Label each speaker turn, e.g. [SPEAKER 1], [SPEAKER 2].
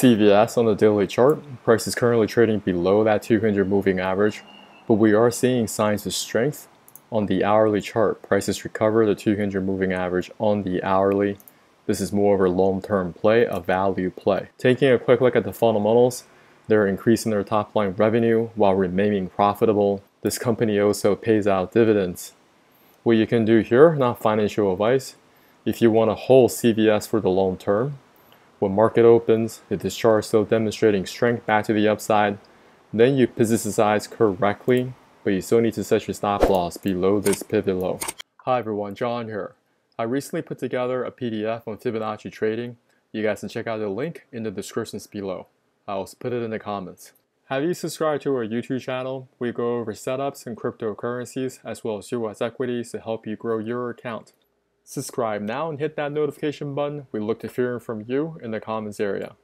[SPEAKER 1] CVS on the daily chart, price is currently trading below that 200 moving average, but we are seeing signs of strength on the hourly chart. Prices recover the 200 moving average on the hourly. This is more of a long-term play, a value play. Taking a quick look at the fundamentals, they're increasing their top line revenue while remaining profitable. This company also pays out dividends. What you can do here, not financial advice, if you want to hold CVS for the long term, when market opens, if this chart is still demonstrating strength back to the upside, then you position size correctly, but you still need to set your stop loss below this pivot low. Hi everyone, John here. I recently put together a PDF on Fibonacci trading. You guys can check out the link in the descriptions below. I'll put it in the comments. Have you subscribed to our YouTube channel? We go over setups and cryptocurrencies as well as US equities to help you grow your account. Subscribe now and hit that notification button. We look to hearing from you in the comments area.